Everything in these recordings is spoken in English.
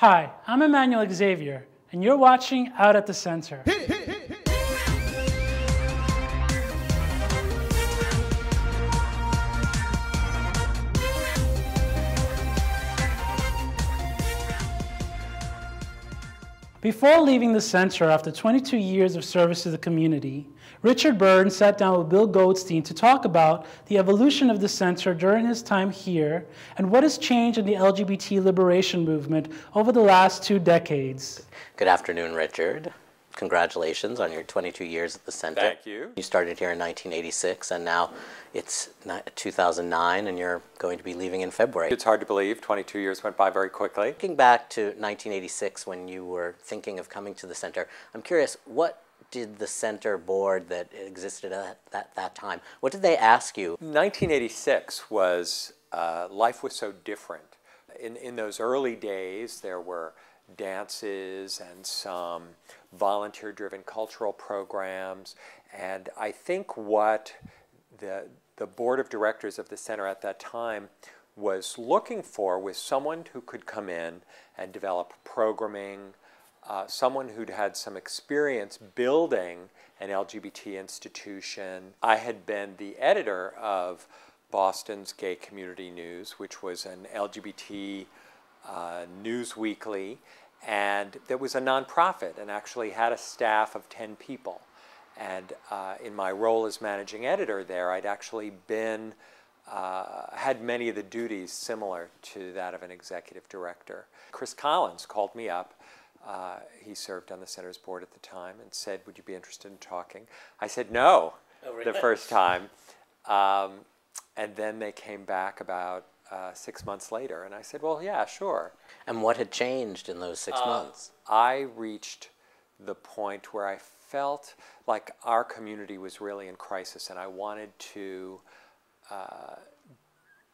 Hi, I'm Emmanuel Xavier, and you're watching Out at the Center. Before leaving the center after 22 years of service to the community, Richard Burns sat down with Bill Goldstein to talk about the evolution of the center during his time here and what has changed in the LGBT liberation movement over the last two decades. Good afternoon, Richard. Congratulations on your 22 years at the center. Thank you. You started here in 1986, and now it's 2009, and you're going to be leaving in February. It's hard to believe. 22 years went by very quickly. Looking back to 1986 when you were thinking of coming to the center, I'm curious, what did the center board that existed at that, that time, what did they ask you? 1986 was, uh, life was so different. In, in those early days, there were dances and some volunteer driven cultural programs. And I think what the, the board of directors of the center at that time was looking for was someone who could come in and develop programming, uh, someone who'd had some experience building an LGBT institution. I had been the editor of Boston's Gay Community News, which was an LGBT uh, news weekly, and that was a nonprofit and actually had a staff of 10 people. And uh, in my role as managing editor there, I'd actually been, uh, had many of the duties similar to that of an executive director. Chris Collins called me up. Uh, he served on the center's board at the time and said, Would you be interested in talking? I said no oh, really? the first time. Um, and then they came back about uh, six months later. And I said, well, yeah, sure. And what had changed in those six uh, months? I reached the point where I felt like our community was really in crisis and I wanted to uh,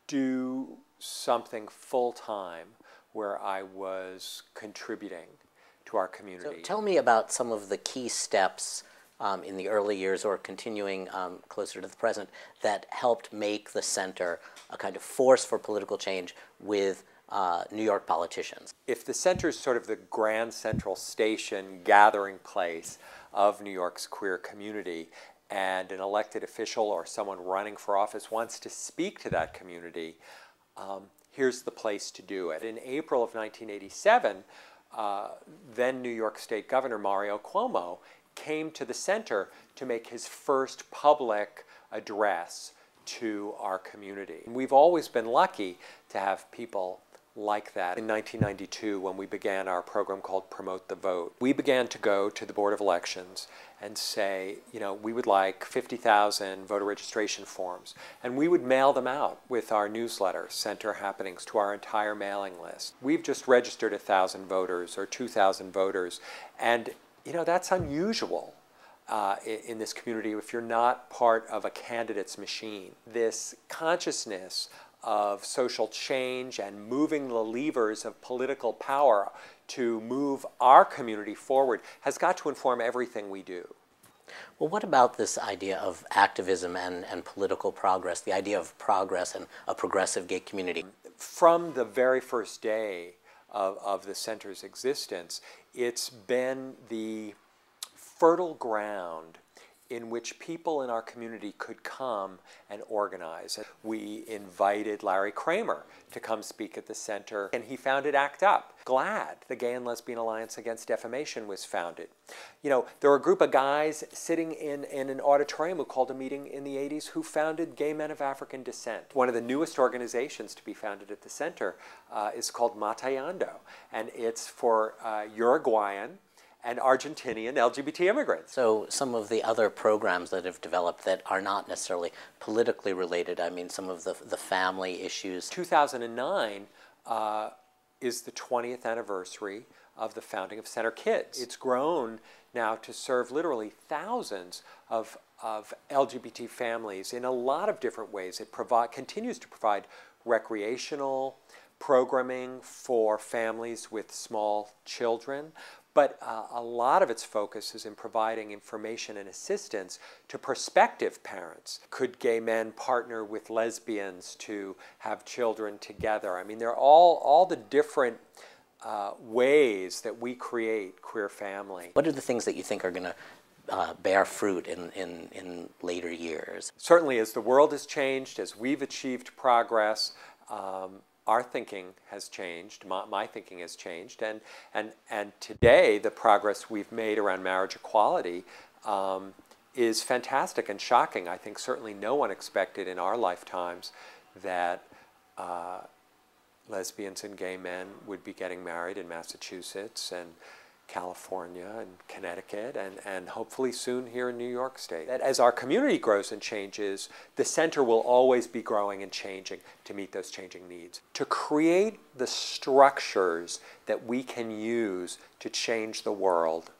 do something full time where I was contributing to our community. So tell me about some of the key steps um, in the early years or continuing um, closer to the present that helped make the center a kind of force for political change with uh, New York politicians. If the center is sort of the grand central station gathering place of New York's queer community, and an elected official or someone running for office wants to speak to that community, um, here's the place to do it. In April of 1987, uh, then New York State Governor Mario Cuomo came to the center to make his first public address to our community. We've always been lucky to have people like that. In 1992, when we began our program called Promote the Vote, we began to go to the Board of Elections and say, you know, we would like 50,000 voter registration forms. And we would mail them out with our newsletter, Center Happenings, to our entire mailing list. We've just registered 1,000 voters or 2,000 voters. And you know, that's unusual uh, in, in, this community if you're not part of a candidate's machine. This consciousness of social change and moving the levers of political power to move our community forward has got to inform everything we do. Well, what about this idea of activism and, and political progress, the idea of progress and a progressive gay community? From the very first day of, of the center's existence, it's been the fertile ground in which people in our community could come and organize. We invited Larry Kramer to come speak at the center, and he founded ACT UP. GLAAD, the Gay and Lesbian Alliance Against Defamation, was founded. You know, there were a group of guys sitting in, in an auditorium who called a meeting in the 80s who founded Gay Men of African Descent. One of the newest organizations to be founded at the center uh, is called Matayando, and it's for uh, Uruguayan, and Argentinian LGBT immigrants. So some of the other programs that have developed that are not necessarily politically related, I mean some of the, the family issues. 2009 uh, is the 20th anniversary of the founding of Center Kids. It's grown now to serve literally thousands of, of LGBT families in a lot of different ways. It provide, continues to provide recreational programming for families with small children, but uh, a lot of its focus is in providing information and assistance to prospective parents. Could gay men partner with lesbians to have children together? I mean, there are all, all the different uh, ways that we create queer family. What are the things that you think are going to uh, bear fruit in, in, in later years? Certainly, as the world has changed, as we've achieved progress, um, our thinking has changed, my, my, thinking has changed, and, and, and today the progress we've made around marriage equality um, is fantastic and shocking. I think certainly no one expected in our lifetimes that uh, lesbians and gay men would be getting married in Massachusetts and California and Connecticut and, and hopefully soon here in New York State. That as our community grows and changes, the center will always be growing and changing to meet those changing needs. To create the structures that we can use to change the world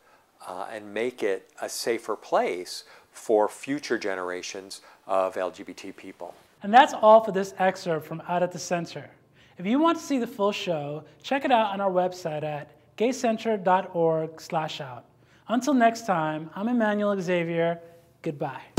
uh, and make it a safer place for future generations of LGBT people. And that's all for this excerpt from Out at the Center. If you want to see the full show, check it out on our website at gaycenter.org slash out. Until next time, I'm Emmanuel Xavier. Goodbye.